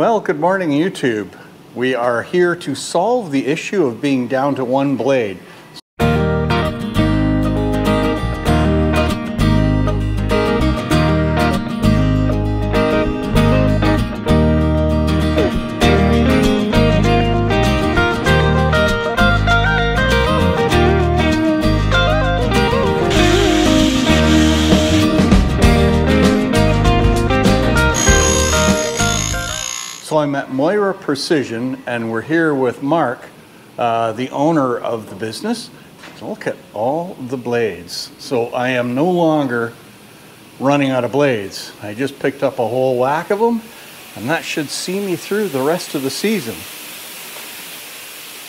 Well, good morning, YouTube. We are here to solve the issue of being down to one blade. So I'm at Moira Precision, and we're here with Mark, uh, the owner of the business. So look at all the blades. So I am no longer running out of blades. I just picked up a whole whack of them, and that should see me through the rest of the season.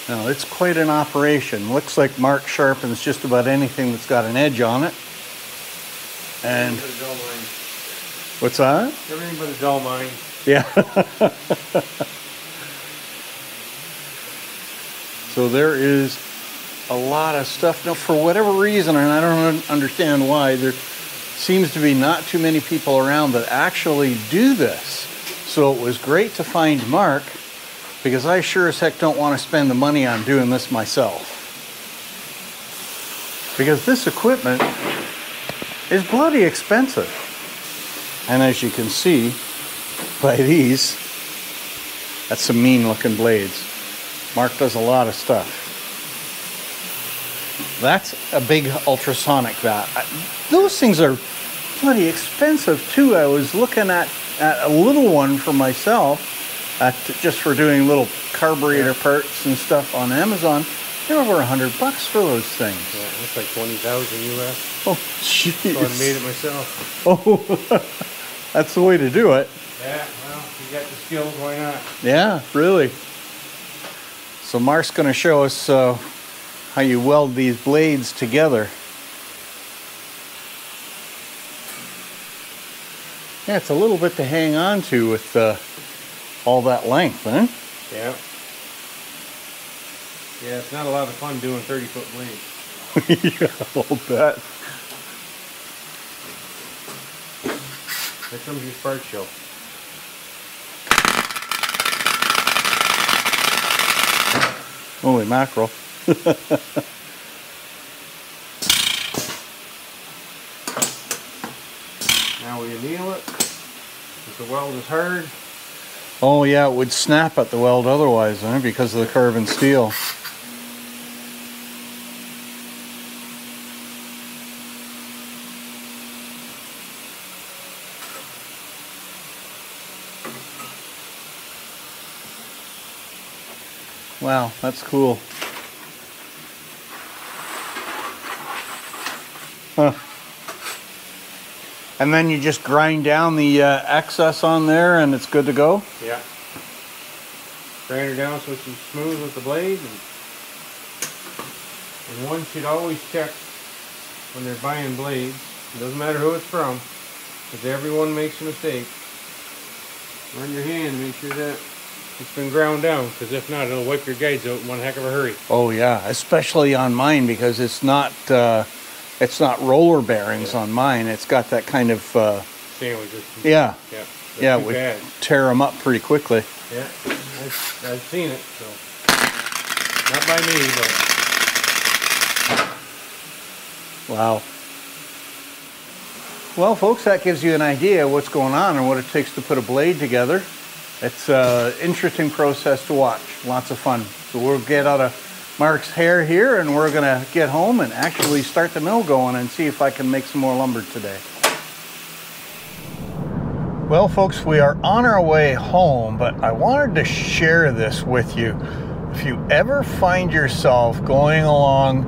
Now it's quite an operation. Looks like Mark sharpens just about anything that's got an edge on it. And what's that? Everything but a dull mind. Yeah. so there is a lot of stuff. Now, for whatever reason, and I don't understand why, there seems to be not too many people around that actually do this. So it was great to find Mark because I sure as heck don't want to spend the money on doing this myself. Because this equipment is bloody expensive. And as you can see, by these. That's some mean looking blades. Mark does a lot of stuff. That's a big ultrasonic vat. Those things are bloody expensive too. I was looking at, at a little one for myself, at, just for doing little carburetor parts and stuff on Amazon. They're over a hundred bucks for those things. Yeah, oh, that's like 20,000 US. Oh, So I made it myself. Oh, that's the way to do it. Yeah, well, you got the skills, why not? Yeah, really. So Mark's going to show us uh, how you weld these blades together. Yeah, it's a little bit to hang on to with uh, all that length, huh? Yeah. Yeah, it's not a lot of fun doing 30 foot blades. yeah, I'll bet. Here comes your spark show. Holy mackerel. Now we anneal it. If the weld is hard, Oh, yeah, it would snap at the weld otherwise, huh? Because of the carbon steel. Wow, that's cool. Huh. And then you just grind down the uh, excess on there and it's good to go? yeah. Grind her down so she's smooth with the blade. And, and one should always check when they're buying blades. It doesn't matter who it's from, because everyone makes a mistake. Run your hand, make sure that it's been ground down, because if not, it'll wipe your guides out in one heck of a hurry. Oh yeah, especially on mine because it's not uh, it's not roller bearings on mine. It's got that kind of uh, Sandwiches. yeah Yeah. yeah would bad. tear them up pretty quickly. Yeah. I've, I've seen it, so. Not by me, but Wow. Well, folks, that gives you an idea of what's going on and what it takes to put a blade together. It's an interesting process to watch. Lots of fun. So we'll get out of Mark's hair here and we're going to get home and actually start the mill going and see if I can make some more lumber today. Well, folks, we are on our way home, but I wanted to share this with you. If you ever find yourself going along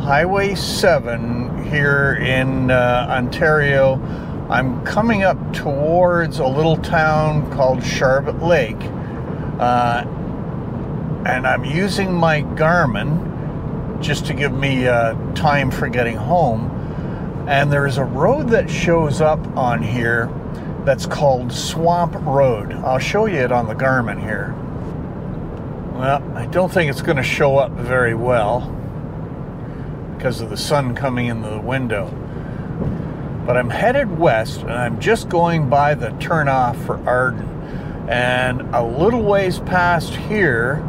Highway 7 here in uh, Ontario, I'm coming up towards a little town called Sharbot Lake. Uh, and I'm using my Garmin just to give me uh, time for getting home. And there's a road that shows up on here that's called Swamp Road. I'll show you it on the Garmin here. Well, I don't think it's going to show up very well because of the sun coming in the window. But I'm headed west and I'm just going by the turnoff for Arden. And a little ways past here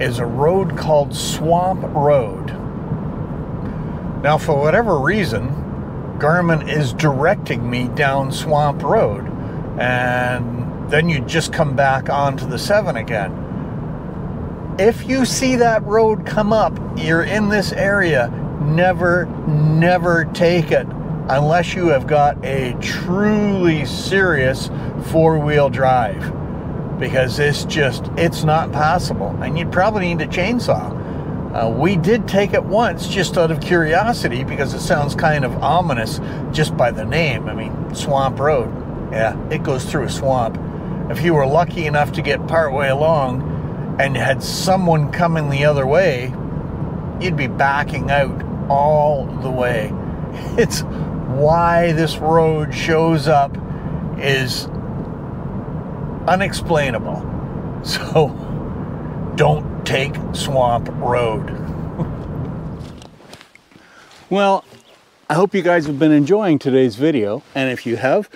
is a road called Swamp Road. Now, for whatever reason, Garmin is directing me down Swamp Road. And then you just come back onto the 7 again. If you see that road come up, you're in this area, never, never take it unless you have got a truly serious four-wheel drive. Because it's just it's not possible. And you'd probably need a chainsaw. Uh, we did take it once just out of curiosity because it sounds kind of ominous just by the name. I mean swamp road. Yeah it goes through a swamp. If you were lucky enough to get partway along and had someone coming the other way you'd be backing out all the way. It's why this road shows up is unexplainable. So don't take Swamp Road. well, I hope you guys have been enjoying today's video. And if you have,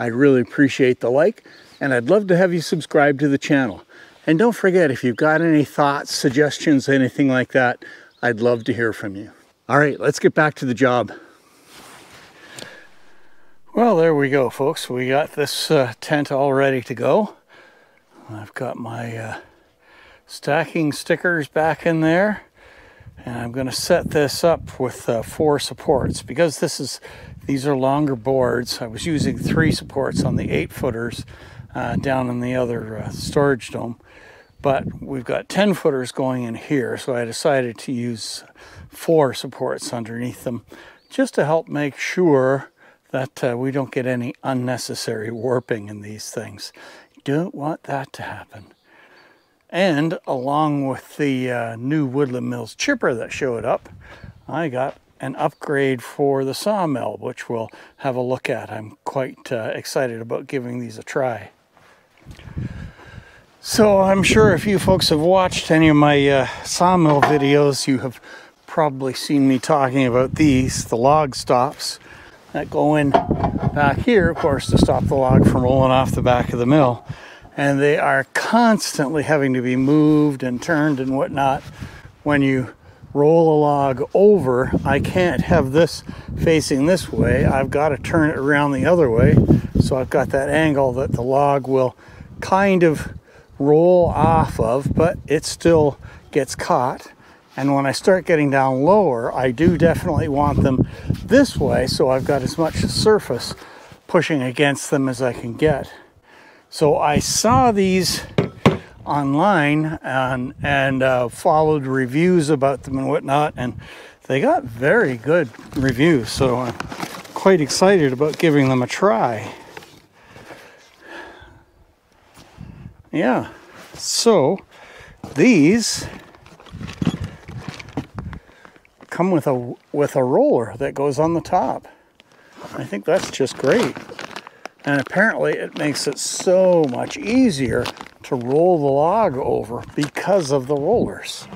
I'd really appreciate the like. And I'd love to have you subscribe to the channel. And don't forget, if you've got any thoughts, suggestions, anything like that, I'd love to hear from you. All right, let's get back to the job. Well, there we go, folks. We got this uh, tent all ready to go. I've got my uh, stacking stickers back in there. And I'm going to set this up with uh, four supports because this is these are longer boards. I was using three supports on the eight footers uh, down in the other uh, storage dome, but we've got 10 footers going in here. So I decided to use four supports underneath them just to help make sure that uh, we don't get any unnecessary warping in these things. Don't want that to happen. And along with the uh, new Woodland Mills chipper that showed up, I got an upgrade for the sawmill, which we'll have a look at. I'm quite uh, excited about giving these a try. So I'm sure if you folks have watched any of my uh, sawmill videos, you have probably seen me talking about these, the log stops that go in back here, of course, to stop the log from rolling off the back of the mill. And they are constantly having to be moved and turned and whatnot. When you roll a log over, I can't have this facing this way. I've got to turn it around the other way. So I've got that angle that the log will kind of roll off of, but it still gets caught. And when I start getting down lower, I do definitely want them this way so I've got as much surface pushing against them as I can get. So I saw these online and, and uh, followed reviews about them and whatnot, and they got very good reviews. So I'm quite excited about giving them a try. Yeah, so these come with a with a roller that goes on the top. I think that's just great. And apparently it makes it so much easier to roll the log over because of the rollers.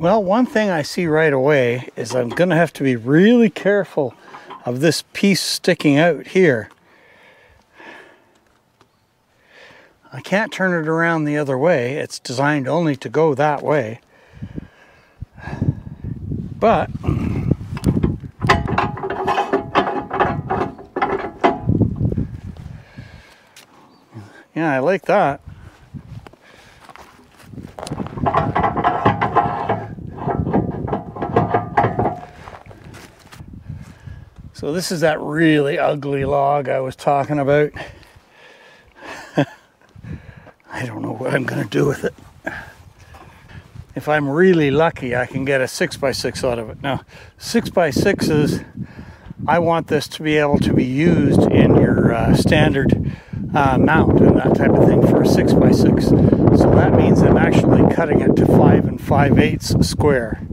Well, one thing I see right away is I'm going to have to be really careful of this piece sticking out here. I can't turn it around the other way. It's designed only to go that way. But yeah, I like that. So this is that really ugly log I was talking about. I don't know what I'm going to do with it. If I'm really lucky, I can get a 6x6 out of it. Now, 6x6s, I want this to be able to be used in your uh, standard uh, mount and that type of thing for a 6x6. So that means I'm actually cutting it to 5 and 5 eighths square.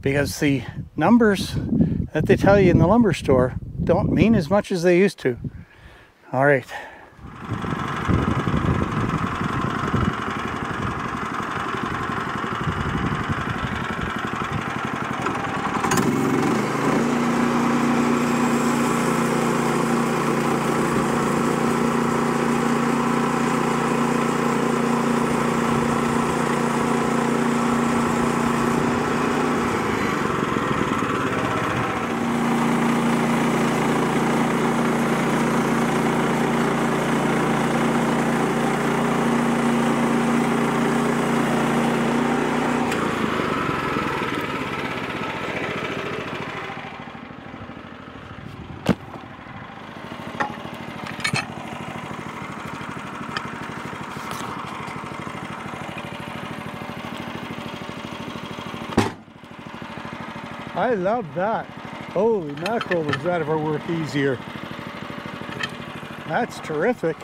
Because the numbers that they tell you in the lumber store don't mean as much as they used to. All right. I love that. Holy mackerel, does that ever work easier? That's terrific.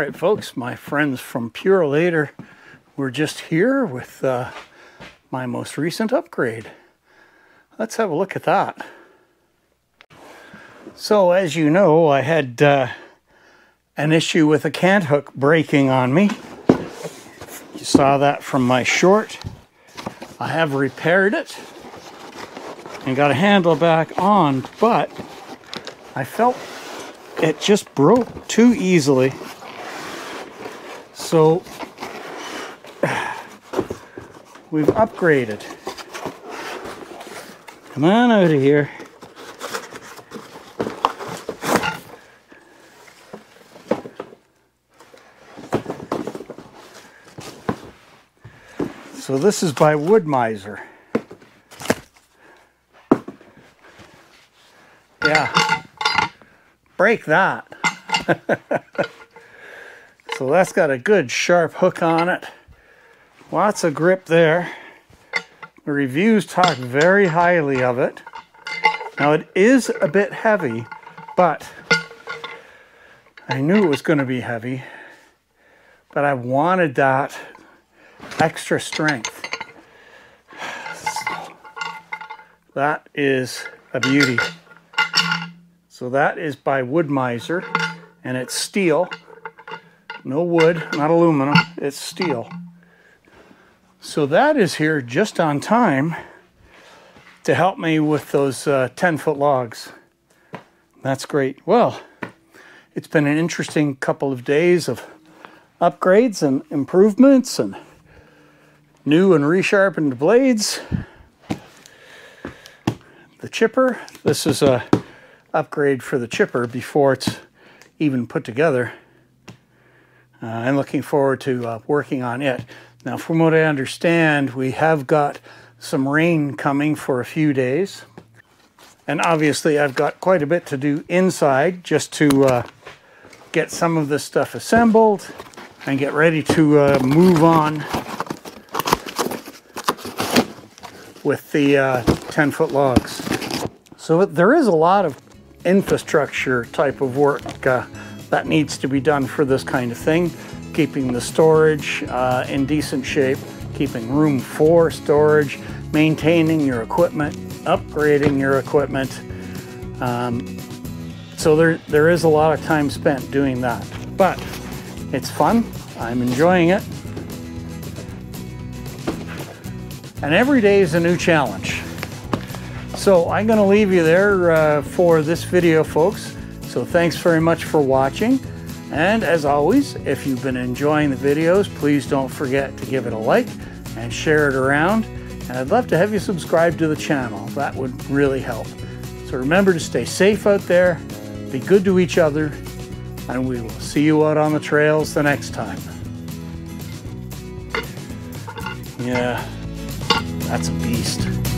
Right, folks, my friends from Purolator, we're just here with uh, my most recent upgrade. Let's have a look at that. So, as you know, I had uh, an issue with a cant hook breaking on me. You saw that from my short. I have repaired it and got a handle back on, but I felt it just broke too easily so we've upgraded. Come on out of here. So this is by Wood-Mizer. Yeah, break that. So that's got a good sharp hook on it. Lots of grip there. The reviews talk very highly of it. Now it is a bit heavy, but I knew it was going to be heavy, but I wanted that extra strength. So that is a beauty. So that is by Wood-Mizer and it's steel. No wood, not aluminum, it's steel. So that is here just on time to help me with those uh, 10 foot logs. That's great. Well, it's been an interesting couple of days of upgrades and improvements and new and resharpened blades. The chipper, this is a upgrade for the chipper before it's even put together. Uh, I'm looking forward to uh, working on it. Now, from what I understand, we have got some rain coming for a few days. And obviously, I've got quite a bit to do inside just to uh, get some of this stuff assembled and get ready to uh, move on with the uh, 10 foot logs. So there is a lot of infrastructure type of work uh, that needs to be done for this kind of thing. Keeping the storage uh, in decent shape, keeping room for storage, maintaining your equipment, upgrading your equipment. Um, so there, there is a lot of time spent doing that. But it's fun. I'm enjoying it. And every day is a new challenge. So I'm going to leave you there uh, for this video, folks. So thanks very much for watching. And as always, if you've been enjoying the videos, please don't forget to give it a like and share it around. And I'd love to have you subscribe to the channel. That would really help. So remember to stay safe out there, be good to each other, and we will see you out on the trails the next time. Yeah, that's a beast.